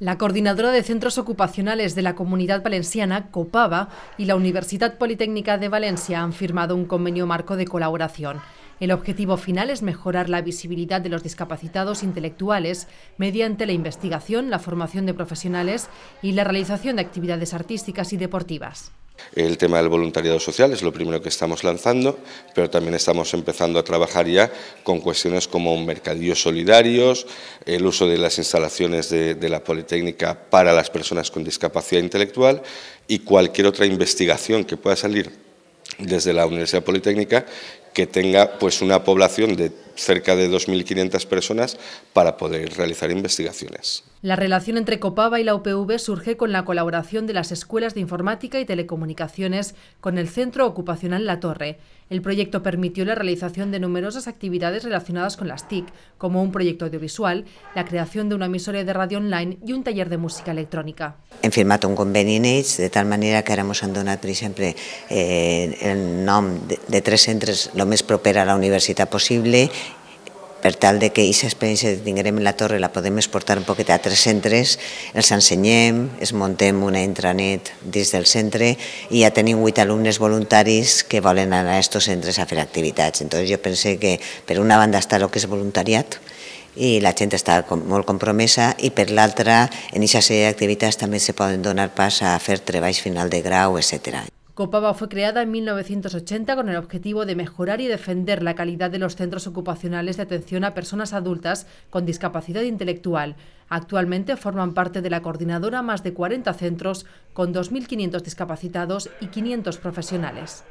La coordinadora de centros ocupacionales de la Comunidad Valenciana, COPAVA, y la Universidad Politécnica de Valencia han firmado un convenio marco de colaboración. El objetivo final es mejorar la visibilidad de los discapacitados intelectuales mediante la investigación, la formación de profesionales y la realización de actividades artísticas y deportivas. El tema del voluntariado social es lo primero que estamos lanzando, pero también estamos empezando a trabajar ya con cuestiones como mercadillos solidarios, el uso de las instalaciones de, la Politécnica para las personas con discapacidad intelectual y cualquier otra investigación que pueda salir desde la Universidad Politécnica que tenga pues una población de cerca de 2.500 personas para poder realizar investigaciones. La relación entre Copava y la UPV surge con la colaboración de las escuelas de informática y telecomunicaciones con el Centro Ocupacional La Torre. El proyecto permitió la realización de numerosas actividades relacionadas con las TIC, como un proyecto audiovisual, la creación de una emisora de radio online y un taller de música electrònica. Hem firmat un conveni de tal manera que ara ens han donat, exemple, eh, el nom de tres centres el més proper a la universitat possible per tal de que aquesta experiència que tinguem en la torre la podem exportar un poquet a tres centres, els ensenyem, es muntem una intranet dins del centre i ja tenim vuit alumnes voluntaris que volen anar a aquests centres a fer activitats. Entonces jo pense que per una banda està el que és voluntariat i la gent està molt compromesa i per l'altra en aquesta sèrie d'activitats també se poden donar pas a fer treballs final de grau, etc. Copava fue creada en 1980 con el objetivo de mejorar y defender la calidad de los centros ocupacionales de atención a personas adultas con discapacidad intelectual. Actualmente forman parte de la coordinadora más de 40 centros con 2.500 discapacitados y 500 profesionales.